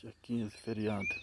Dia 15, feriado.